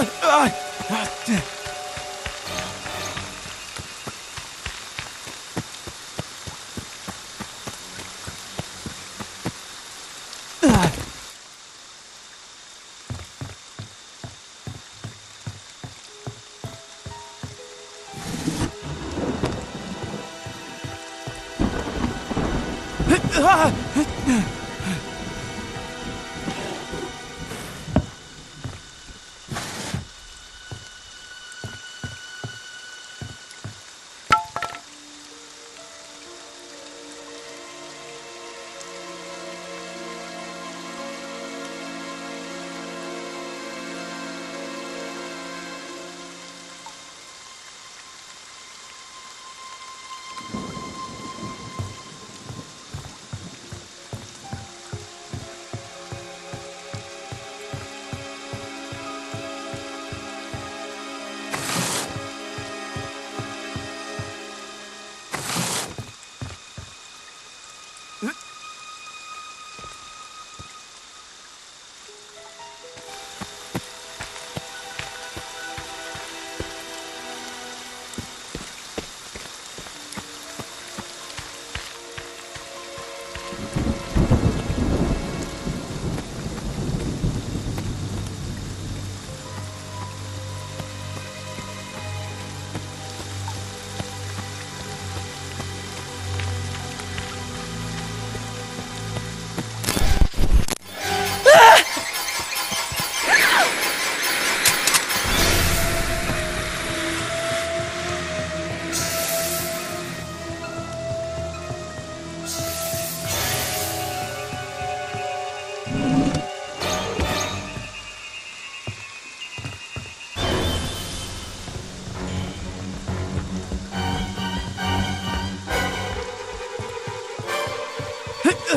Ah! ah! ah!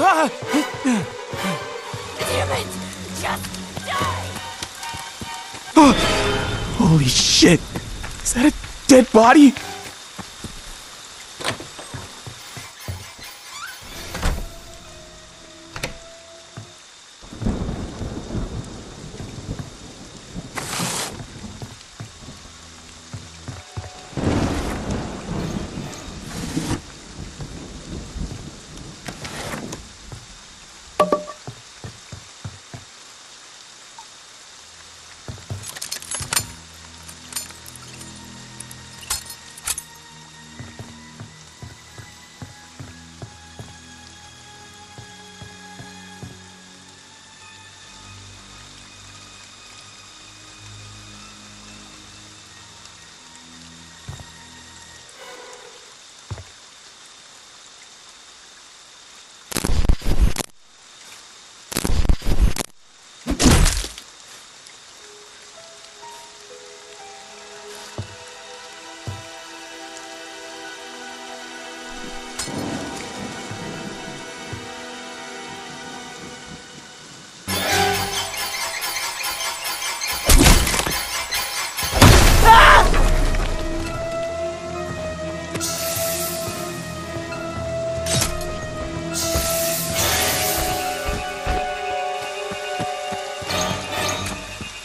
Damn it! Just die! Holy shit! Is that a dead body?